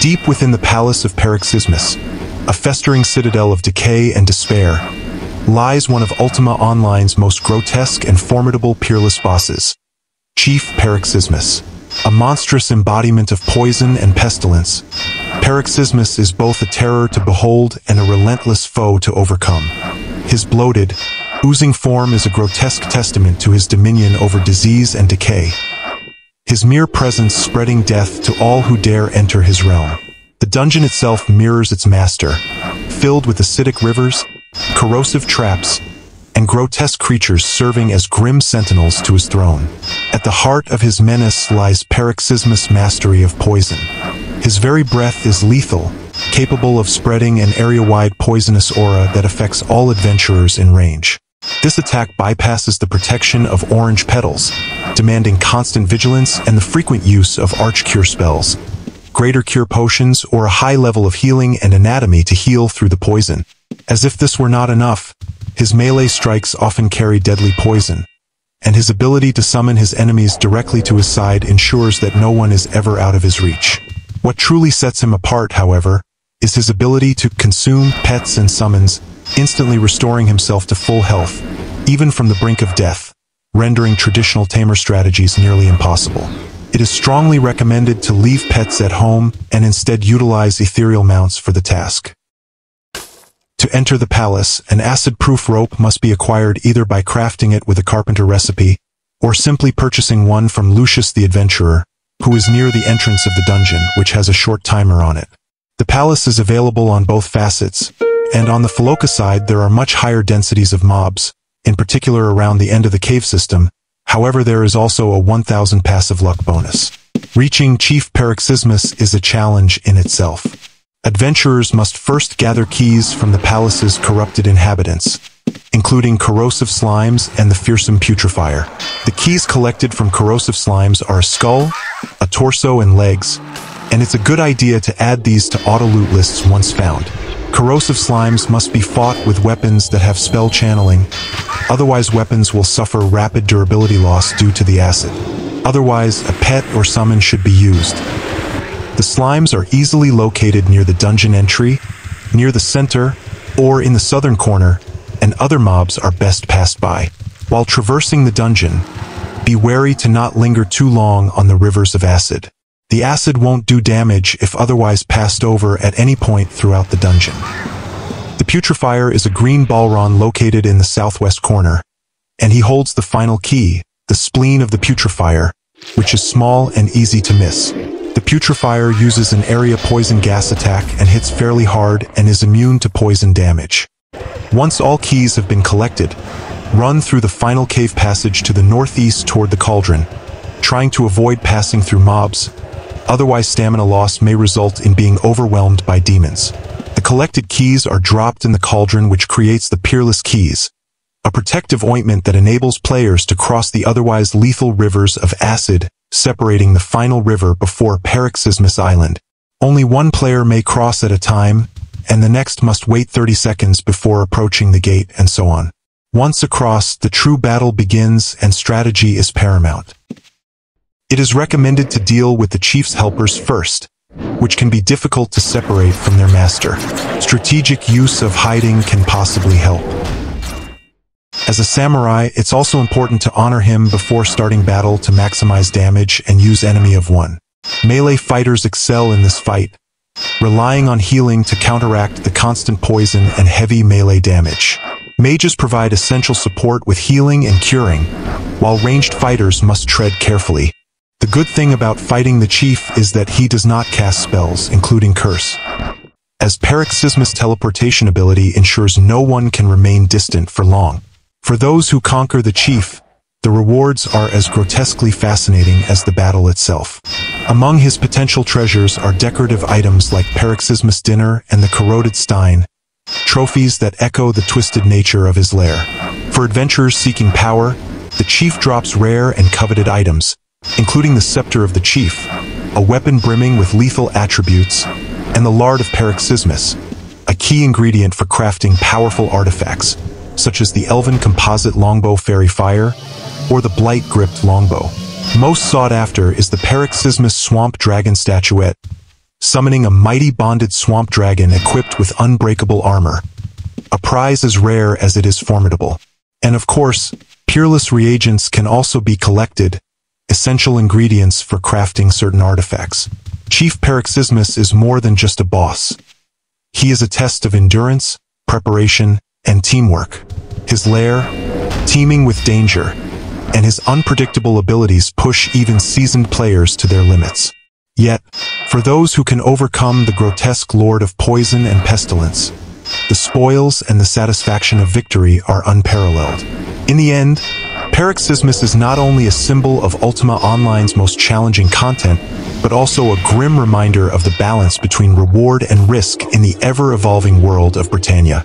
Deep within the palace of Paroxysmus, a festering citadel of decay and despair, lies one of Ultima Online's most grotesque and formidable peerless bosses, Chief Paroxysmus. A monstrous embodiment of poison and pestilence, Paroxysmus is both a terror to behold and a relentless foe to overcome. His bloated, oozing form is a grotesque testament to his dominion over disease and decay. His mere presence spreading death to all who dare enter his realm. The dungeon itself mirrors its master, filled with acidic rivers, corrosive traps, and grotesque creatures serving as grim sentinels to his throne. At the heart of his menace lies Paroxysmus' mastery of poison. His very breath is lethal, capable of spreading an area-wide poisonous aura that affects all adventurers in range. This attack bypasses the protection of orange petals, demanding constant vigilance and the frequent use of arch cure spells, greater cure potions, or a high level of healing and anatomy to heal through the poison. As if this were not enough, his melee strikes often carry deadly poison, and his ability to summon his enemies directly to his side ensures that no one is ever out of his reach. What truly sets him apart, however, is his ability to consume pets and summons, instantly restoring himself to full health, even from the brink of death, rendering traditional tamer strategies nearly impossible. It is strongly recommended to leave pets at home and instead utilize ethereal mounts for the task. To enter the palace, an acid-proof rope must be acquired either by crafting it with a carpenter recipe, or simply purchasing one from Lucius the Adventurer, who is near the entrance of the dungeon, which has a short timer on it. The palace is available on both facets, and on the Felucca side there are much higher densities of mobs, in particular around the end of the cave system, however there is also a 1000 passive luck bonus. Reaching Chief Paroxysmus is a challenge in itself. Adventurers must first gather keys from the palace's corrupted inhabitants, including corrosive slimes and the fearsome putrefier. The keys collected from corrosive slimes are a skull, a torso, and legs, and it's a good idea to add these to auto-loot lists once found. Corrosive slimes must be fought with weapons that have spell channeling, otherwise weapons will suffer rapid durability loss due to the acid. Otherwise, a pet or summon should be used. The slimes are easily located near the dungeon entry, near the center, or in the southern corner, and other mobs are best passed by. While traversing the dungeon, be wary to not linger too long on the rivers of acid. The acid won't do damage if otherwise passed over at any point throughout the dungeon. The putrefier is a green Balron located in the southwest corner, and he holds the final key, the spleen of the putrefier, which is small and easy to miss. The putrefier uses an area poison gas attack and hits fairly hard and is immune to poison damage. Once all keys have been collected, run through the final cave passage to the northeast toward the cauldron, trying to avoid passing through mobs, otherwise stamina loss may result in being overwhelmed by demons. The collected keys are dropped in the cauldron which creates the Peerless Keys, a protective ointment that enables players to cross the otherwise lethal rivers of acid, separating the final river before Paroxysmus Island. Only one player may cross at a time, and the next must wait 30 seconds before approaching the gate and so on. Once across, the true battle begins and strategy is paramount. It is recommended to deal with the chief's helpers first, which can be difficult to separate from their master. Strategic use of hiding can possibly help. As a samurai, it's also important to honor him before starting battle to maximize damage and use enemy of one. Melee fighters excel in this fight, relying on healing to counteract the constant poison and heavy melee damage. Mages provide essential support with healing and curing, while ranged fighters must tread carefully. The good thing about fighting the chief is that he does not cast spells, including curse, as Paroxysmus' teleportation ability ensures no one can remain distant for long. For those who conquer the chief, the rewards are as grotesquely fascinating as the battle itself. Among his potential treasures are decorative items like Paroxysmus' dinner and the corroded stein, trophies that echo the twisted nature of his lair. For adventurers seeking power, the chief drops rare and coveted items, including the Scepter of the Chief, a weapon brimming with lethal attributes, and the Lard of Paroxysmus, a key ingredient for crafting powerful artifacts such as the Elven Composite Longbow Faerie Fire or the Blight-gripped longbow. Most sought after is the Paroxysmus Swamp Dragon statuette, summoning a mighty bonded swamp dragon equipped with unbreakable armor. A prize as rare as it is formidable. And of course, peerless reagents can also be collected, essential ingredients for crafting certain artifacts. Chief Paroxysmus is more than just a boss. He is a test of endurance, preparation, and teamwork. His lair, teeming with danger, and his unpredictable abilities push even seasoned players to their limits. Yet, for those who can overcome the grotesque lord of poison and pestilence, the spoils and the satisfaction of victory are unparalleled. In the end, Paroxysmus is not only a symbol of Ultima Online's most challenging content, but also a grim reminder of the balance between reward and risk in the ever-evolving world of Britannia.